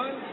Axel,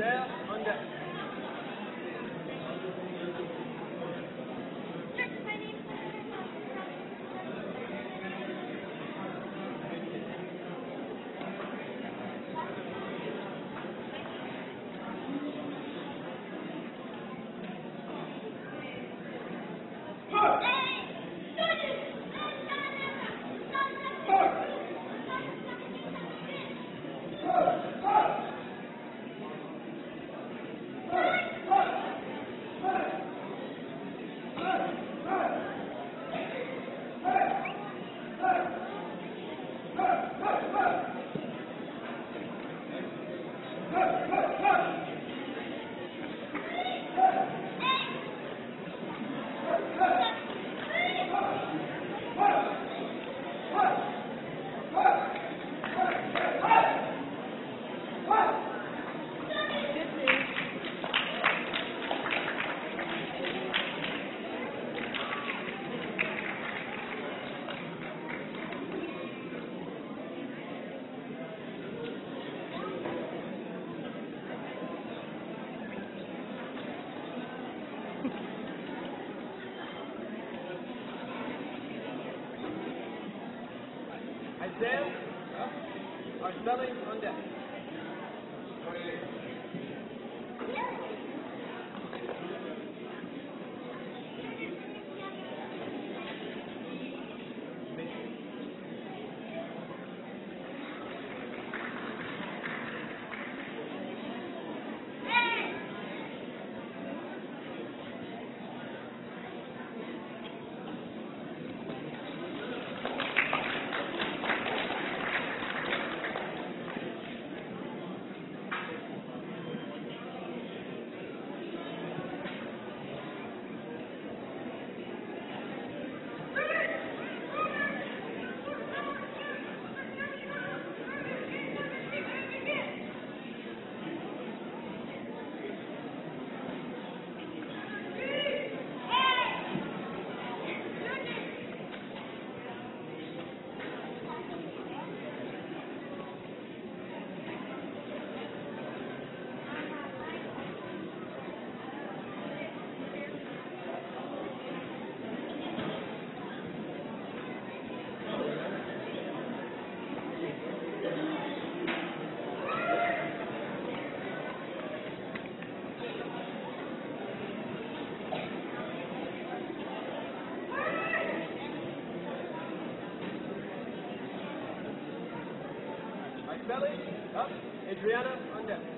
on Axel, our spelling on deck. Belly, up. Adriana, on deck.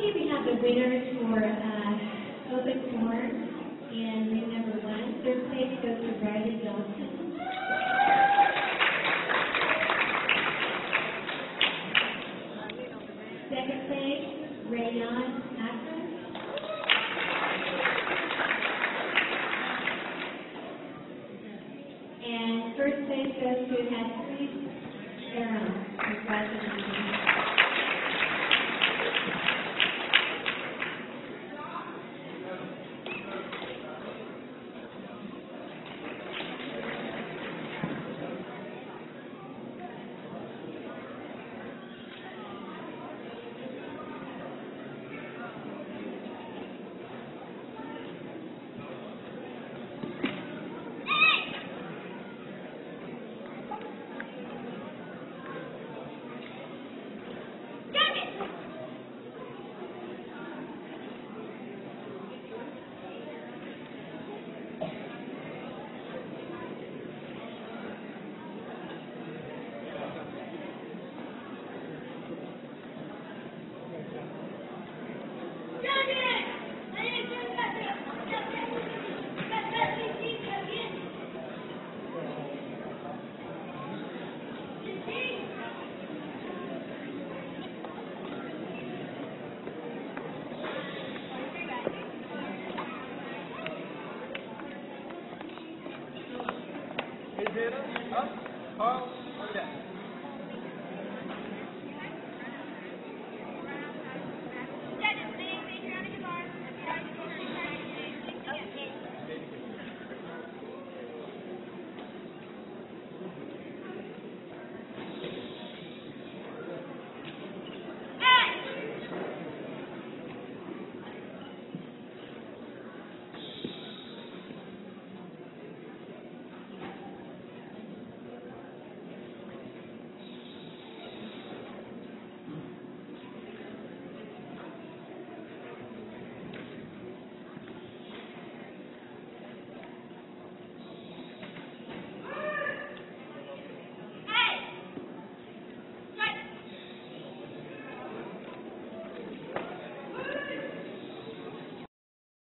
Okay, we have the winners for uh, open corn and ring number one. Third place goes to Riley Johnson.